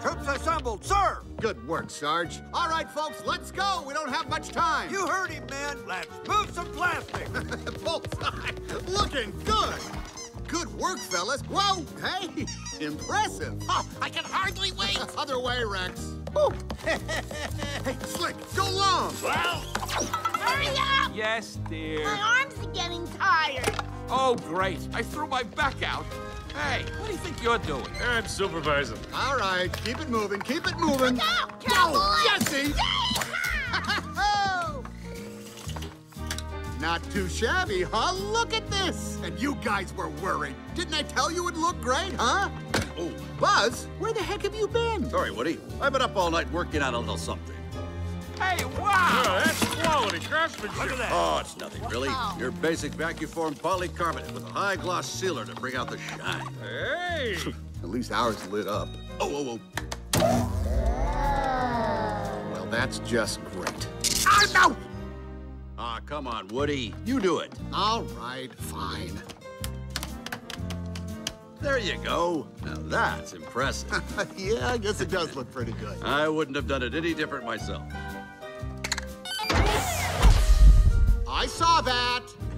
Troops assembled, sir! Good work, Sarge. All right, folks, let's go. We don't have much time. You heard him, man. Let's move some plastic. Bullseye. Looking good. Good work, fellas. Whoa, hey, impressive. Oh, I can hardly wait. Other way, Rex. Woo. hey, Slick, go long. Well, hurry up! Yes, dear. My arms are getting tired. Oh, great. I threw my back out. Hey, what do you think you're doing? I'm supervising. All right, keep it moving, keep it moving. Look out, Go, cowboy! Jesse. Not too shabby, huh? Look at this. And you guys were worried. Didn't I tell you it looked great, huh? Oh, Buzz, where the heck have you been? Sorry, Woody. I've been up all night working on a little something. Hey, wow! Oh, that's quality craftsmanship. Look at that. Oh, it's nothing, really. Your basic vacuum formed polycarbonate with a high gloss sealer to bring out the shine. Hey! At least ours lit up. Oh, oh, oh. Well, that's just great. Ah, no! Ah, come on, Woody. You do it. All right, fine. There you go. Now that's impressive. yeah, I guess it does look pretty good. I wouldn't have done it any different myself. I saw that.